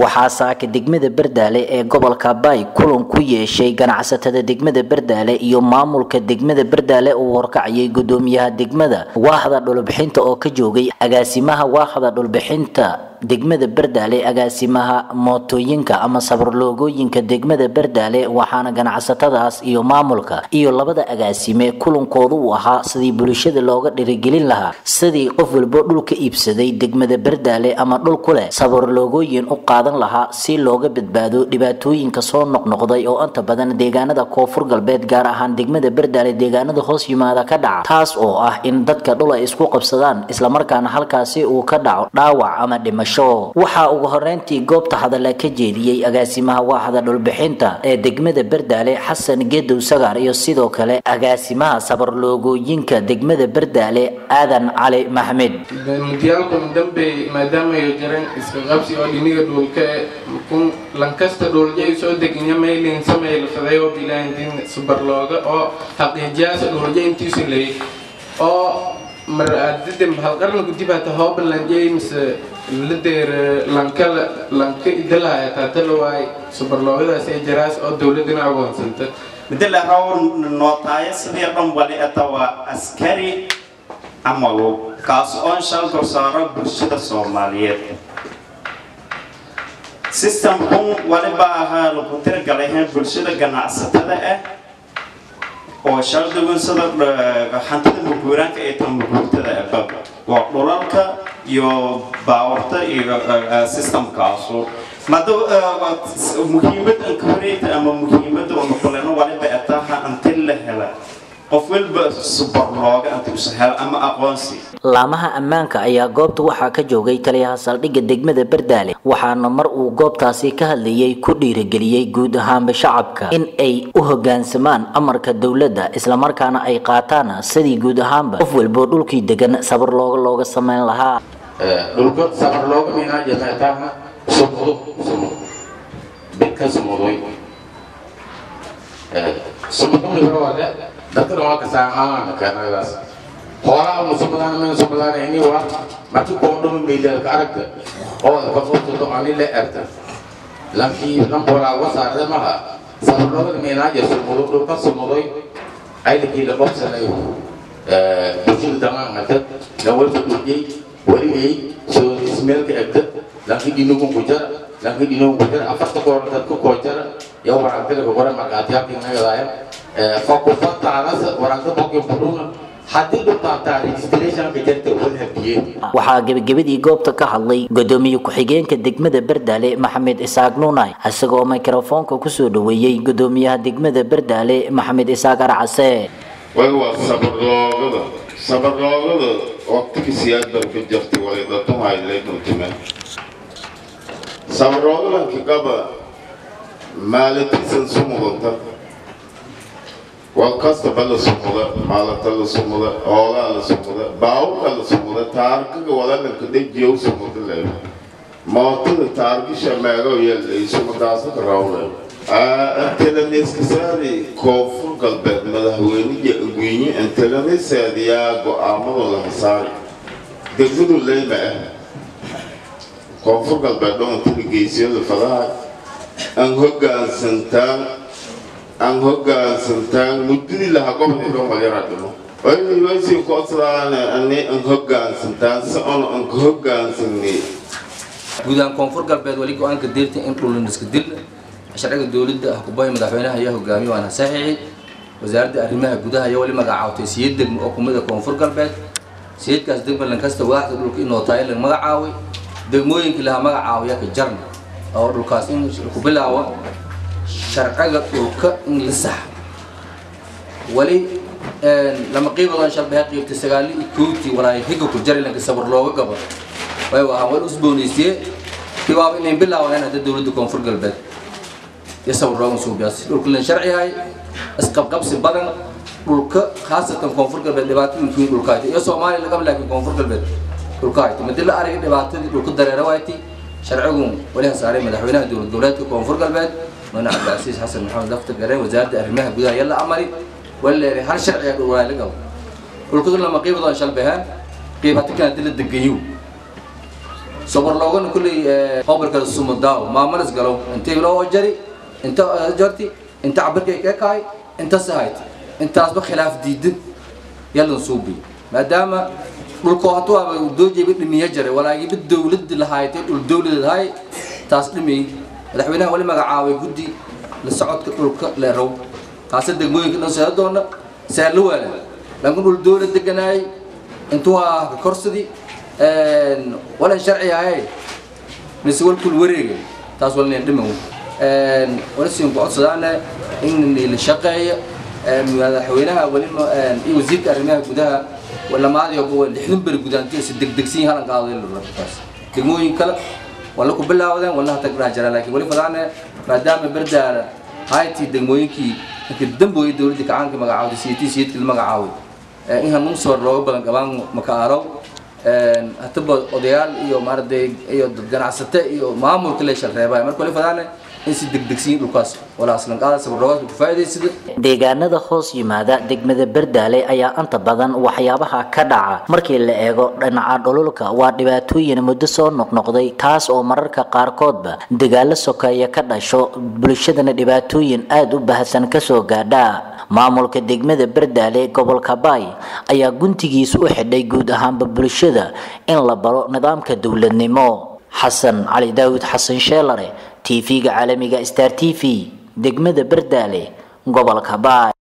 waxaa saaka degmada bardaale ee gobolka baay kulan ku yeeshay ganacsatada degmada bardaale iyo maamulka degmada bardaale uu horkacayay gudoomiyaha degmada. Waaxda dhulbixinta oo ka joogay agaasimaha waaxda dhulbixinta degmada bardaale agaasimaha mootooyinka ama sabarloogooyinka degmada bardaale waxaana ganacsatadaas iyo maamulka iyo labada agaasime kulankoodu uu ahaa sidii bulshada looga dhirigelin lahaa. Sidii qof walbo dhulka iibsaday degmada bardaale ama dhul ku leh sabarloogooyin u qaadan lahaa si looga badbaado dhibaatooyinka soo noqnoqday oo inta badan deegaanada koonfur galbeed gaar ahaan degmada bardaale deegaanada hoos yimaada ka dhaca. Taas oo ah in dadka dhul ay isku qabsadaan islamarkaana halkaasi uu ka dhaco dhaawac ama dhimasho waxaa ugu horeyntii goobta hadalla ka jeediyey agaasimaha waaxda dhulbixinta ee degmada bardaale xasan gedow sagaar iyo sidoo kale agaasimaha sabarloogooyinka degmada bardaale aadan cali maxmed mudiyaalkan dambe maadaama ay jireen iska qabsi oo dhiniga dhulka kun lankasta dhuljay soo degnya maylin samaylafaday bilaandin subarlooga oo xaqiijiyaasa dhulja intiisu leey oo mar adidem halqarna gudibata hoobalan james ladeer lanka lanka idalaya taatalawaay subarloogadaas ee jaraas oo dowladana agoonsanta midala raw nootaayo sidii dhan wali ata waa askari amalu kaas oon shal korsaaro bulshada soomaaliyeed. Systemkun waliba ahaa lagu tirgalayn bulshada ganacsatada ah oo shaldagunsada hantida muguuraanka ee tan muguurtada abab waa dhulalka iyo baawarta iyo systemkaasu mada muhiimad anka horeeyta ama muhiimada una kuleno qof walba subarlooga anti usahel ama aqoonsi. Laamaha ammaanka ayaa goobta waxaa ka joogay taliyaha saldhigga degmada bardaale waxaana mar uu goobtaasi ka hadlayay ku dhiirigeliyey guud ahaanba shacabka in ay u hogaansamaan amarka dowladda islamarkaana ay qaataan sidii guud ahaanba. Qof walbo dhulkii degan sabar looga looga samayn lahaa. Dhulka sabar looga minaa jamaataha sumudo sumud bidka sumudoy sumudumibroode dadkana waa kasaamaan kanadaas hoolaa unu sumudaan men sumudaan ini waa marki koondhumi meydalka aragta oo kafusudo ani le erta lankii lambolaa wasaarde maha sabar loogada minaaja sumudo dhulka sumudoy aylikii la qobsanay bulshada damaanata lawalka dhujay waligay soo ismeelka egta lanki dhinugun ku jara dhinugun ku jara afarta koora dadka koo jara yo warantila kore markaatiyaalki nagadaaya fakufataanasa waranta bokin budhuna haddii dhultaataa registrationka jarta wada habiyeen waxaa gebagabadii goobta ka hadlay gudoomiye ku-xigeenka degmada bardaale maxamed isaaq nuunay. Isagoo mikrofoonka ku soo dhaweeyey gudoomiyaha degmada bardaale maxamed isaaq arcase. Way waa sabarloogada sabarloogada waqtigi siyaadban ka jirtay walidatumhaylaynuntime sabarloogadanki gaba maalatisan sumudanta walkastaba la sumuda maalata la sumuda hoolaa la sumuda baawurka la sumuda taargaga walalanka dejiyow sumuda le mootada taargisha meego yeelay sumadaasaka rawle antelaneskasaadi koonfur galbeed madaxweyniya agweyne antelanesaadiyaa go'aamado laha saari degmadu leyma ah koonfur galbeed dhonantida geysiyada fadaha aan hogaansantaan aan hogaansantaan muddadii laha gobol dhan walyaraadhimo waysin koodsadaan ani aan hogaansantaan si on aan ka hogaansanay guudahaan koonfur galbeed wali go'aanka deerta in dhulin iska dil sharciga dowladda ah kubahay madaxweynaha ayaa hogaamiye waana saxiixi. Wasaaradda arrimaha gudaha ayaa wali magacaawtay siyad degmo oo kumida koonfur galbeed. Siyadkaas degma lankasta waaxda dhulka inoo tahay la magacaaway degmooyinkii lahaa magacaawaya ka jarna oo dhulkaas in ku bilaawa sharciga dhulka in la sax wali lama qiibadan shalbaha qiibtay sagaali kowtii walaay higa ku jari lanka sabar looga gabo. Way ahaan wali usboonaysiye kibaaba inayn bilaawaneen hadda dowladda koonfur galbeed. Iyo sabar looga suubiyaas dhulka lan sharci yahay isqabqabsi badan dhulka khaasatan koonfur galbeed dhibaatooyinkii dhulka hayta iyo soomaaliya lagaba laakiin koonfur galbeed dhulka hayta madi la aragay dhibaatadii dhulka dareera waaytay sharcigu wali hasaaray madaxweynaha dowlad goboleedka koonfur galbeed madax cabdicasiis xasan maxamed lafta gareen wasaaradda arrimaha gudaha yalla amari waleeray hal sharciga dhul waa la gabo dhulkadu lama qiibadoo shalbahaan qiibata kana dila degayu sabarloogana kulley hobarkala sumadaaw maamalas galow intay loo jari inta jarti inta cabirkay ka kaay inta sahayd intaasba khilaaf diidan yalan suubi. Maadaama dhulkoo hatuwaaba doojayba dhimiya jaray walaagiba dowladda lahaaytay dhul dowladda lahaay taas dhimay madaxweynaha wali magacaabay guddi la socodka dhulka leerow taase degmooyinka dhan seeda doona seerla waala laakiin dhul dowlad deganaay intuu ah korsadii walan sharci ahay mise walkul wareega taas walna dhiman wala siin ku codsadaana in la shaqeeyo madaxweynaha wali iyo wasiirka arrimaha gudaha lamaadiyoba lixdan beri gudaantiisa degdegsan yahay halan qaado taas degmooyin kale wala ku bilaawdeen wala hata kudhaha jiraan laakiin wali fadaane maadaama berdaala hayti degmooyinkii markii dambooyay dowladda kacaanka magacaawday siyadii siyadkii magacaaway. In hanuun soo looga badan qabaan maka arow. Hataba odayaal iyo maaragtay iyo dad ganacsate iyo maamulka la sharreebay marka wali fadaane in si degdegsiin dhulkaas. Deegaanada hoos yimaada degmada berdaale ayaa inta badan waxyaabaha ka dhaca. Markii la eego dhinaca dhululka waa dhibaatooyin muddo soo noqnoqday taas oo mararka qaarkoodba dagaalo sokeeya ka dhasho. Bulshadana dhibaatooyin aada u baahsan ka soo gaadha. Maamulka degmada berdaale gobolka baay ayaa guntigiisa u xidhay guud ahaanba bulshada in la baro nidaamka dowladnimo xasan cali daawud xasan sheelare tv-ga caalamiga star t v degmada berdaale gobolka baay